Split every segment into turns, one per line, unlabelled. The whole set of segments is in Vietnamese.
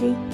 đi.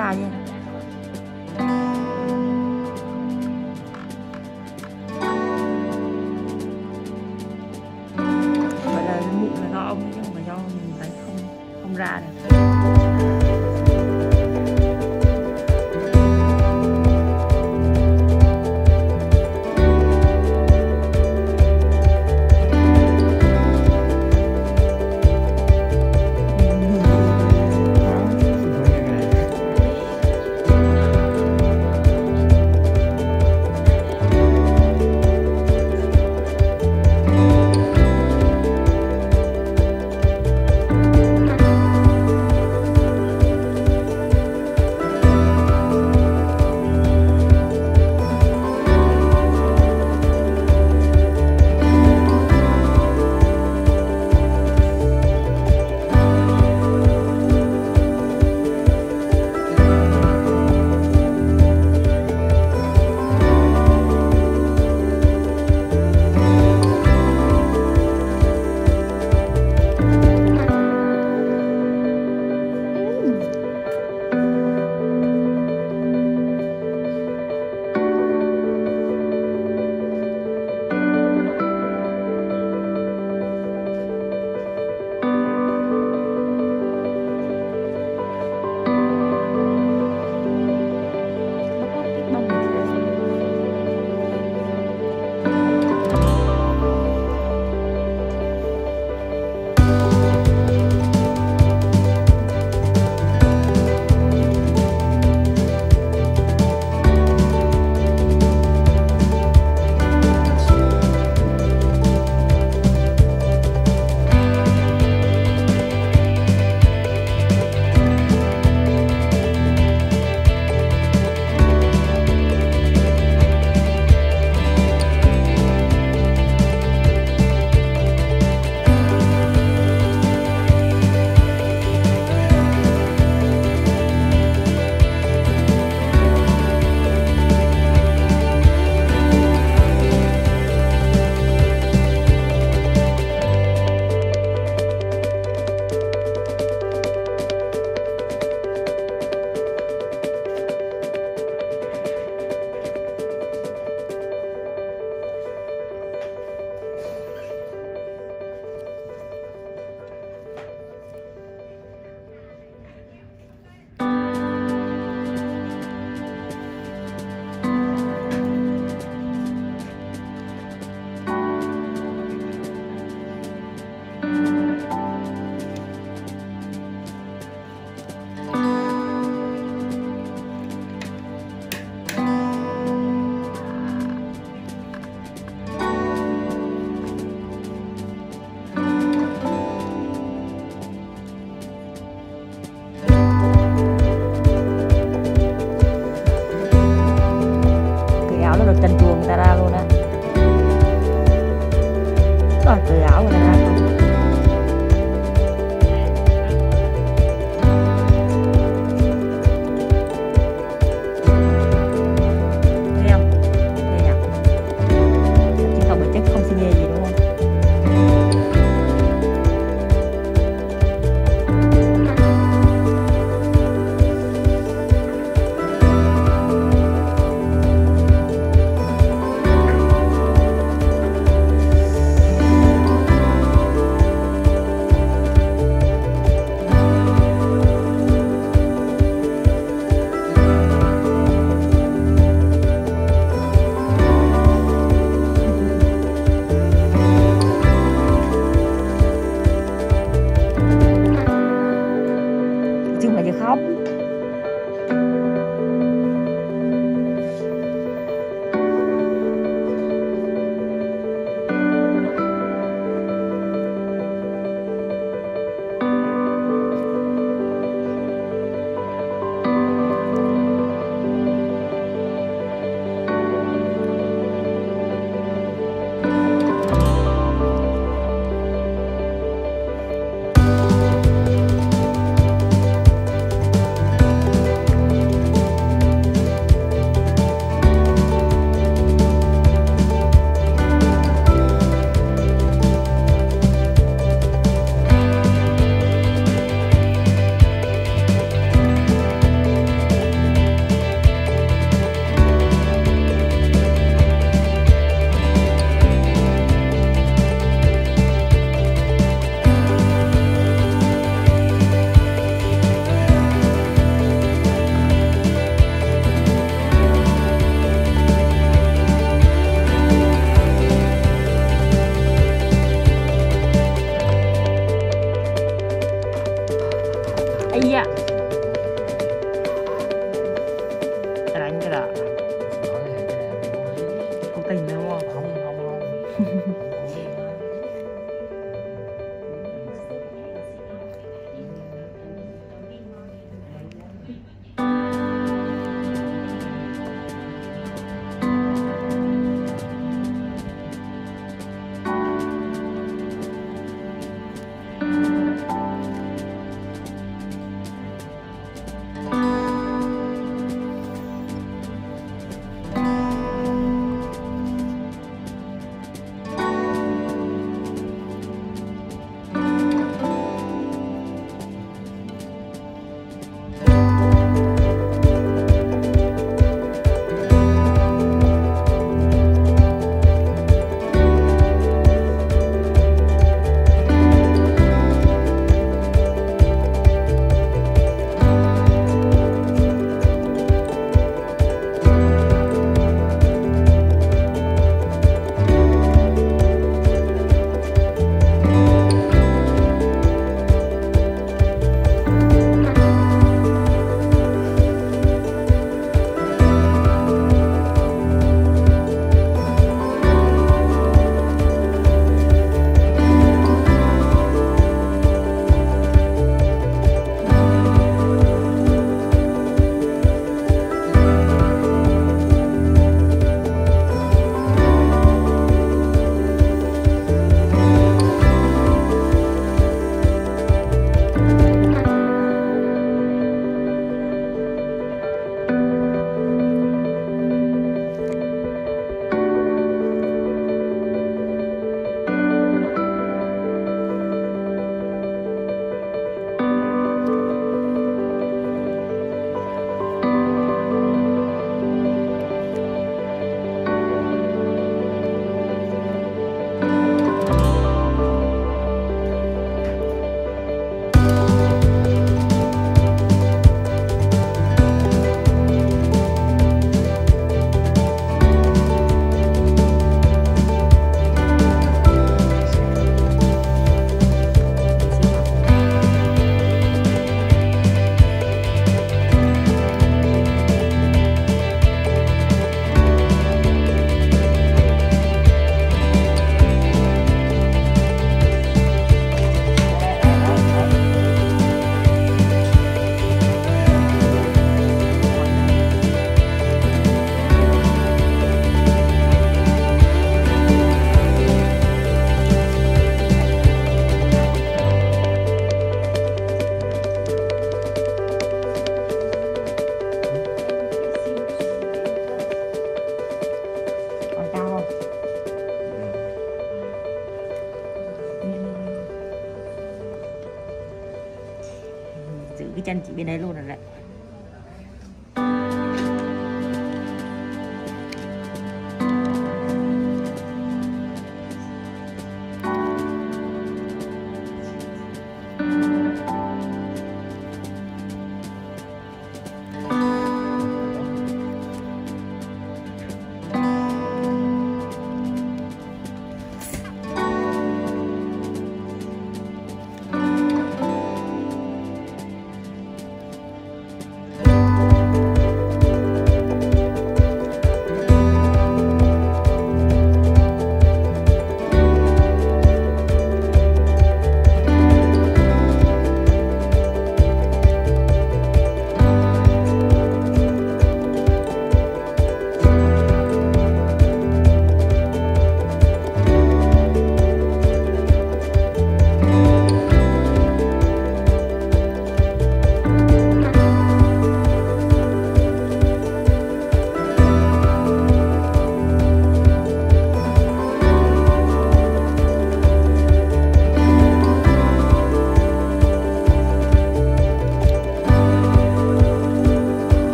大运。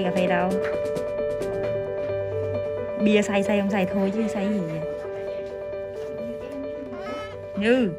say cà phê đâu? Bia say say không say thôi chứ say gì vậy? Như